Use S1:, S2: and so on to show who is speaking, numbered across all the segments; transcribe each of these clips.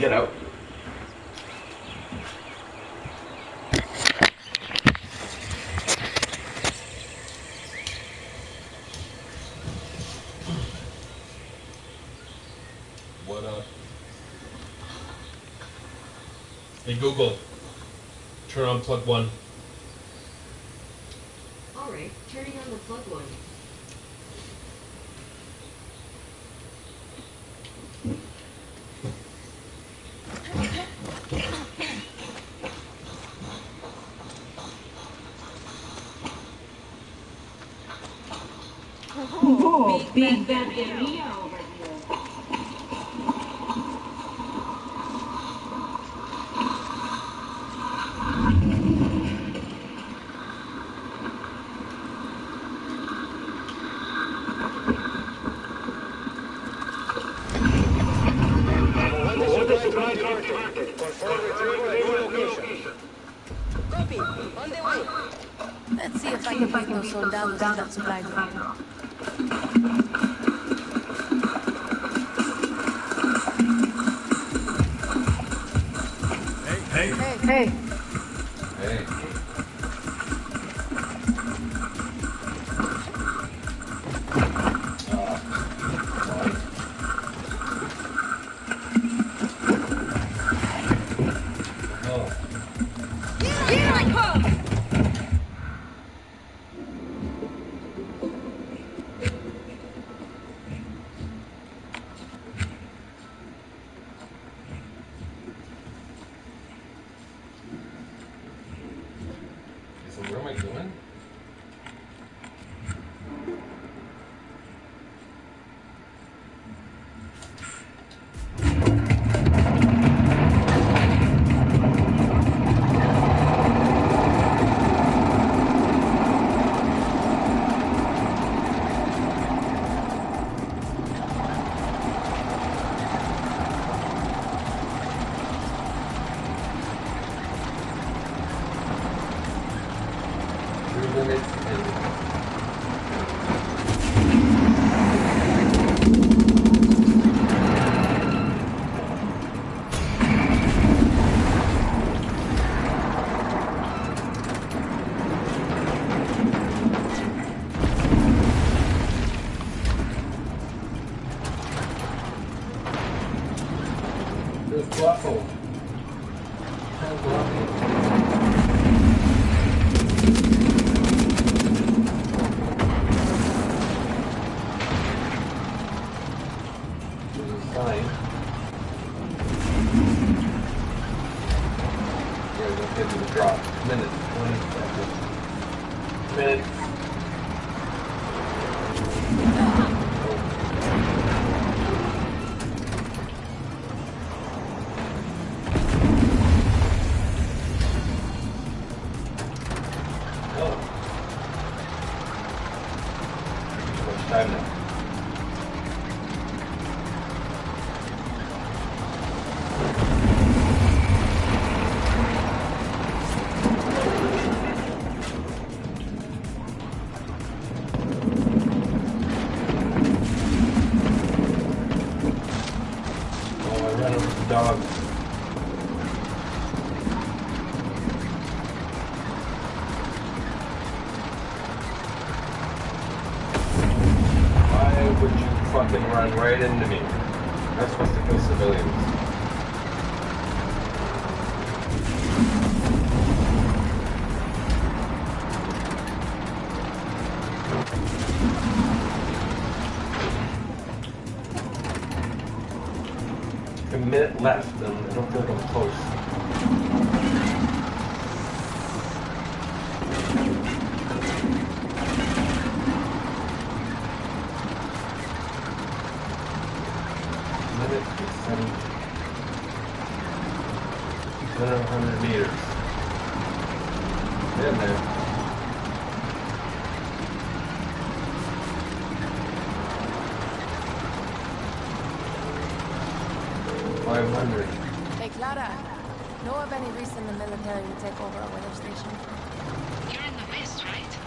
S1: get out. What up? Hey Google, turn on plug one.
S2: Big
S1: Bang Bergeria Why would you fucking run right into me. 100 meters. In there. Five hundred.
S3: Hey, Clara. Know of any reason the military would take over a weather station?
S2: You're in the west, right?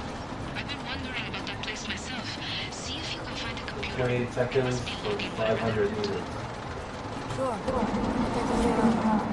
S2: I've been wondering about that place myself. See if you can find a computer.
S1: Twenty seconds for five hundred meters. 坐坐在这里等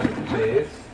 S1: the
S2: place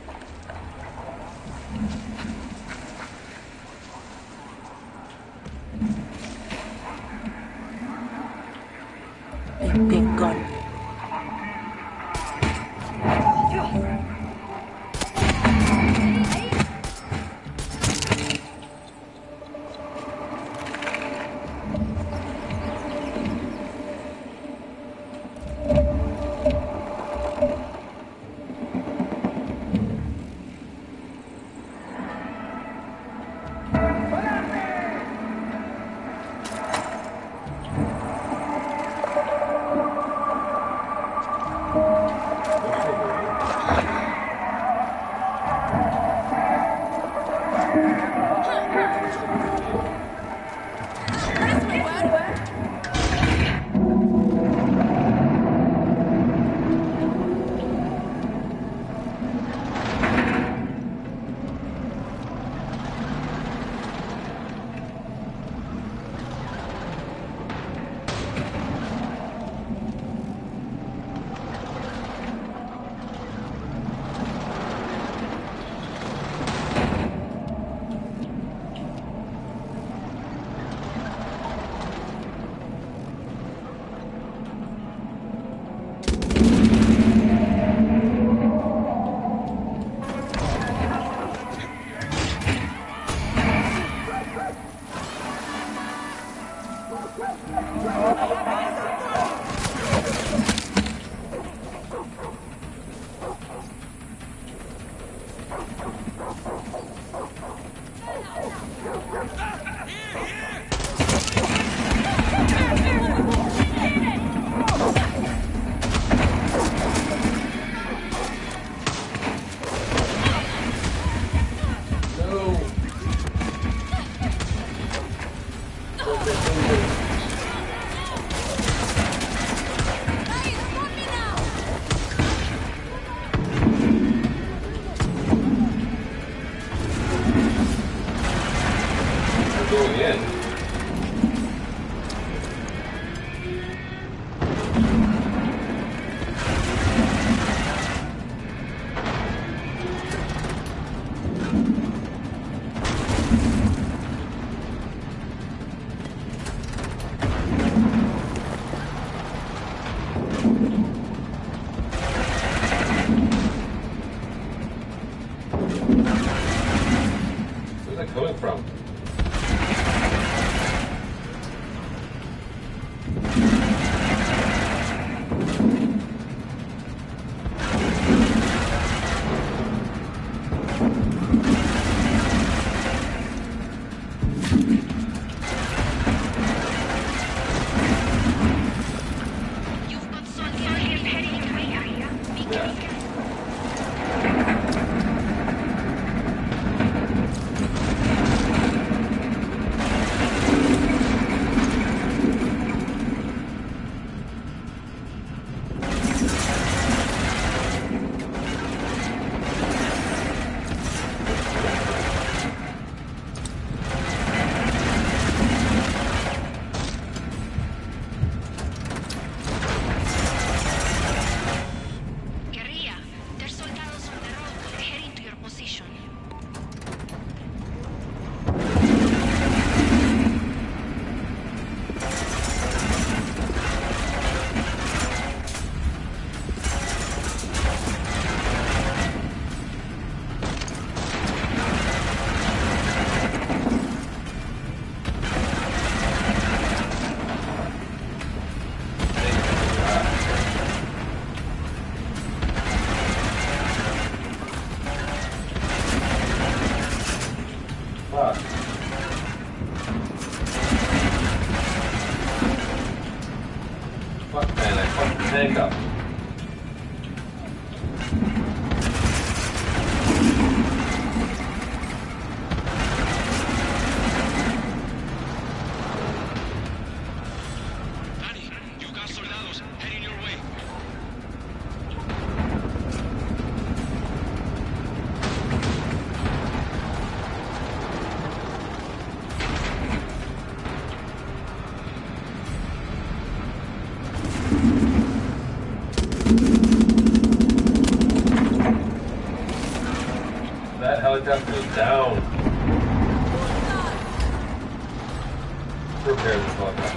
S1: That is down. Repair this helicopter.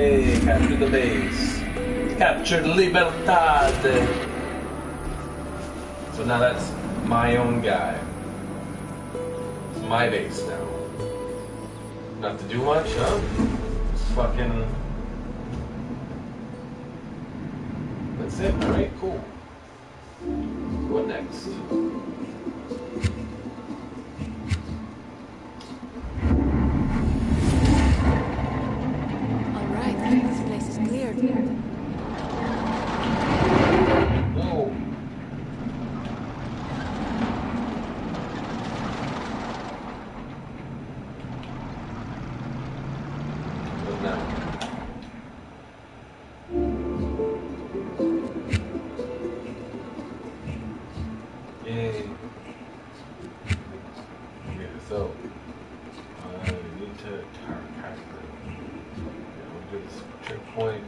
S1: Captured capture the base. Captured Libertad! So now that's my own guy. It's my base now. Not to do much, huh? Just fucking... That's it, alright, cool. What next? Checkpoint.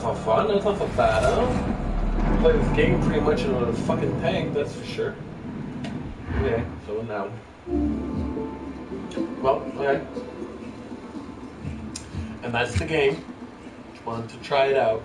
S1: Fun. That's not so bad, huh? Play this game pretty much in a fucking tank, that's for sure. Okay, so now. Well, okay. And that's the game. Just wanted to try it out.